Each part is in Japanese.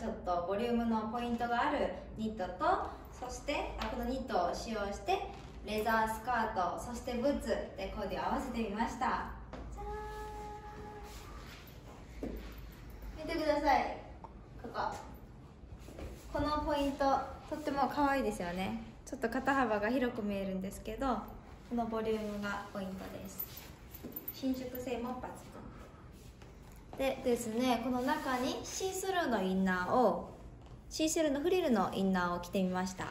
ちょっとボリュームのポイントがあるニットとそしてあこのニットを使用してレザースカートそしてブーツでコーディを合わせてみました。じゃーん。見てください。ここ。このポイントとっても可愛いですよね。ちょっと肩幅が広く見えるんですけどこのボリュームがポイントです。伸縮性も抜群。でですねこの中にシースルーのインナーをシースルーのフリルのインナーを着てみました。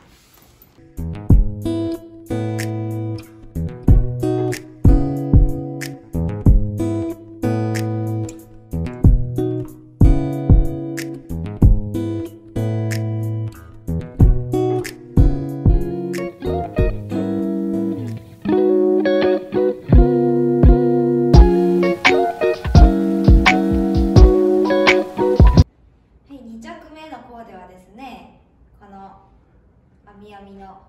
目のコーデはですねこの編み編みの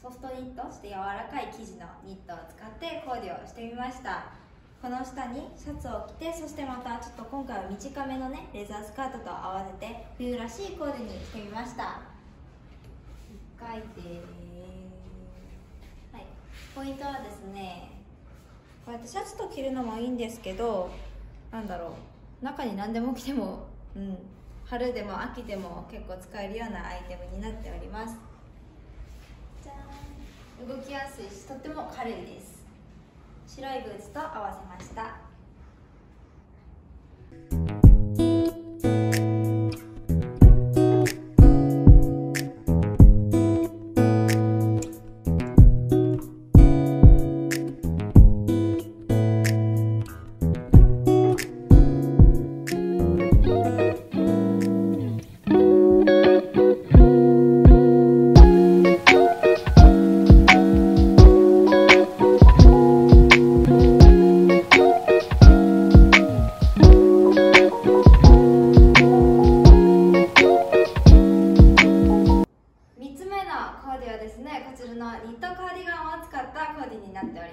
ソフトニットそして柔らかい生地のニットを使ってコーデをしてみました。この下にシャツを着てそしてまたちょっと今回は短めのねレザースカートと合わせて冬らしいコーデにしてみました。1回ではい、ポイントはですねこうやってシャツと着るのもいいんですけどなんだろう。中に何でも着ても、うん、春でも秋でも結構使えるようなアイテムになっております。じゃーん。動きやすいしとっても軽いです。白いブーツと合わせました。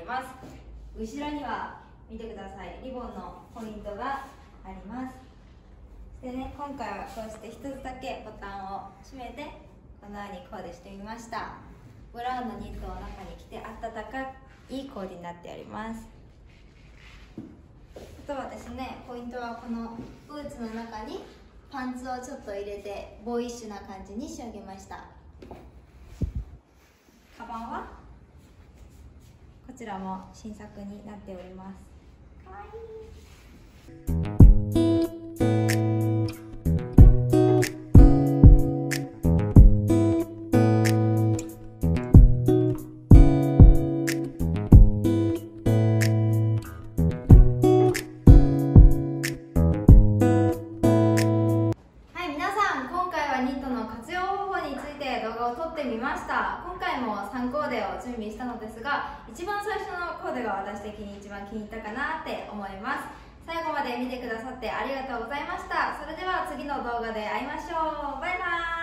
ります。後ろには見てください。リボンのポイントがあります。でね今回はこうして1つだけボタンを閉めてこのようにコーデしてみました。ブラウンのニットを中に着て暖かいコーデになっております。あとはですねポイントはこのブーツの中にパンツをちょっと入れてボーイッシュな感じに仕上げました。カバンはちらも新作になっております。かわいいはい皆さん今回はニットの活用方法について動画を撮ってみました。回も3コーデを準備したのですが一番最初のコーデが私的に一番気に入ったかなって思います。最後まで見てくださってありがとうございました。それでは次の動画で会いましょう。バイバイ。